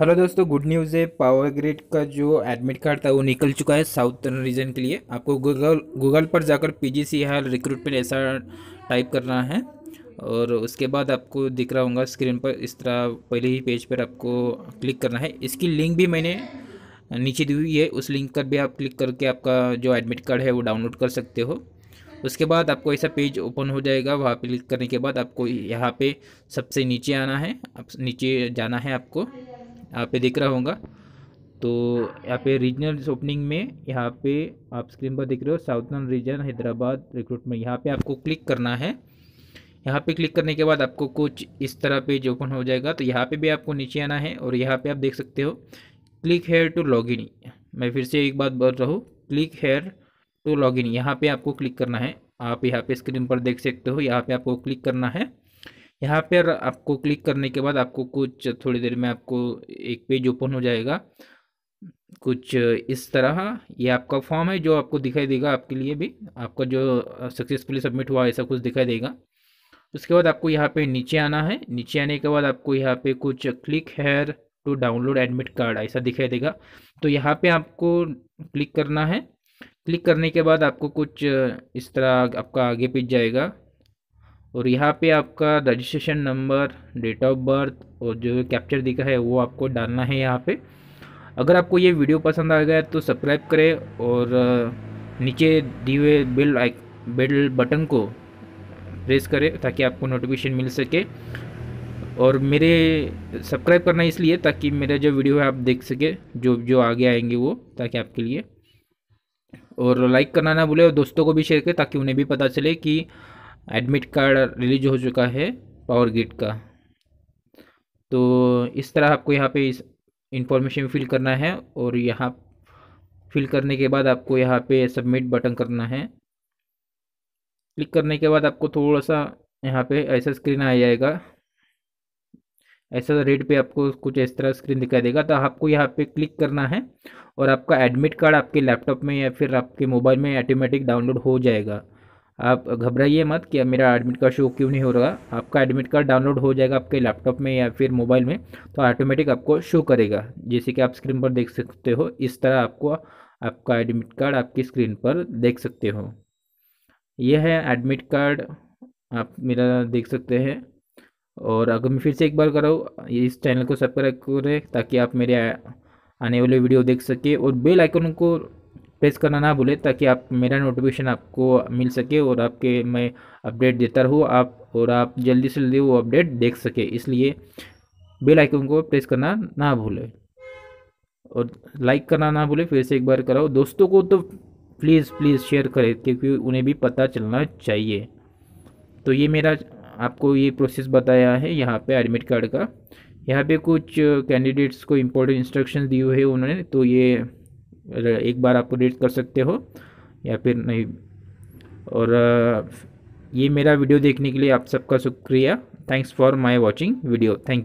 Hello दोस्तों, good news है। Power grid का जो एडमिट कार्ड था, वो निकल चुका है साउथर्न रीजन के लिए। आपको गूगल गूगल पर जाकर पी जी सी हाल रिक्रूटमेंट ऐसा टाइप करना है। और उसके बाद आपको दिख रहा होगा स्क्रीन पर, इस तरह पहले ही पेज पर आपको क्लिक करना है। इसकी लिंक भी मैंने नीचे दी हुई है। उस लिंक पर भी आप क्लिक करके आपका जो एडमिट कार्ड है, वो डाउनलोड कर सकते हो। उसके बाद आपको ऐसा पेज ओपन हो जाएगा। वहाँ पे क्लिक करने के बाद आपको यहाँ पे सबसे नीचे आना है। नीचे जाना है आपको। यहाँ पे दिख रहा होगा तो यहाँ पे रीजनल ओपनिंग में यहाँ पे आप स्क्रीन पर देख रहे हो साउथर्न रीजन हैदराबाद रिक्रूटमेंट यहाँ पे आपको क्लिक करना है यहाँ पे क्लिक करने के बाद आपको कुछ इस तरह पेज ओपन हो जाएगा तो यहाँ पे भी आपको नीचे आना है और यहाँ पे आप देख सकते हो click here to log in मैं फिर से एक बात बोल रहा हूँ click here to log in यहाँ पर आपको क्लिक करना है आप यहाँ पे स्क्रीन पर देख सकते हो यहाँ पे आपको क्लिक करना है यहाँ पर आपको क्लिक करने के बाद आपको कुछ थोड़ी देर में आपको एक पेज ओपन हो जाएगा। कुछ इस तरह, ये आपका फॉर्म है जो आपको दिखाई देगा आपके लिए भी। आपका जो सक्सेसफुली सबमिट हुआ ऐसा कुछ दिखाई देगा। उसके बाद आपको यहाँ पे नीचे आना है। नीचे आने के बाद आपको यहाँ पे कुछ click here to download admit card ऐसा दिखाई देगा। तो यहाँ पे आपको क्लिक करना है। क्लिक करने के बाद आपको कुछ इस तरह आपका आगे पेज जाएगा। और यहाँ पे आपका registration number date of birth और जो कैप्चर दिखा है वो आपको डालना है यहाँ पे। अगर आपको ये वीडियो पसंद आ गया तो सब्सक्राइब करें और नीचे दिए हुए बिल बेल बटन को प्रेस करें ताकि आपको नोटिफिकेशन मिल सके। और मेरे सब्सक्राइब करना इसलिए ताकि मेरा जो वीडियो है आप देख सके, जो जो आगे आएँगे वो, ताकि आपके लिए। और लाइक करना ना भूले और दोस्तों को भी शेयर करें ताकि उन्हें भी पता चले कि एडमिट कार्ड रिलीज़ हो चुका है पावर ग्रिड का। तो इस तरह आपको यहाँ पे इस इंफॉर्मेशन फिल करना है और यहाँ फिल करने के बाद आपको यहाँ पे सबमिट बटन करना है। क्लिक करने के बाद आपको थोड़ा सा यहाँ पे ऐसा स्क्रीन आ जाएगा। ऐसा रेड पे आपको कुछ इस तरह स्क्रीन दिखाई देगा। तो आपको यहाँ पे क्लिक करना है और आपका एडमिट कार्ड आपके लैपटॉप में या फिर आपके मोबाइल में ऑटोमेटिक डाउनलोड हो जाएगा। आप घबराइए मत कि मेरा एडमिट कार्ड शो क्यों नहीं हो रहा? आपका एडमिट कार्ड डाउनलोड हो जाएगा आपके लैपटॉप में या फिर मोबाइल में तो ऑटोमेटिक आपको शो करेगा। जैसे कि आप स्क्रीन पर देख सकते हो, इस तरह आपको आपका एडमिट कार्ड आपकी स्क्रीन पर देख सकते हो। यह है एडमिट कार्ड आप मेरा देख सकते हैं। और अगर मैं फिर से एक बार करो इस चैनल को सब्सक्राइब करें ताकि आप मेरे आने वाले वीडियो देख सके और बेल आइकन को प्रेस करना ना भूलें ताकि आप, मेरा नोटिफिकेशन आपको मिल सके और आपके मैं अपडेट देता रहूँ, आप और आप जल्दी से जल्दी वो अपडेट देख सके। इसलिए बेल आइकन को प्रेस करना ना भूलें। और लाइक करना ना भूलें, फिर से एक बार कराओ दोस्तों को तो प्लीज़ प्लीज़ शेयर करें, क्योंकि उन्हें भी पता चलना चाहिए। तो ये मेरा, आपको ये प्रोसेस बताया है यहाँ पे एडमिट कार्ड का। यहाँ पे कुछ कैंडिडेट्स को इम्पोर्टेंट इंस्ट्रक्शन दिए हुए उन्होंने तो ये एक बार आप एडिट कर सकते हो, या फिर नहीं। और ये मेरा वीडियो देखने के लिए आप सबका शुक्रिया। Thanks for my watching video thank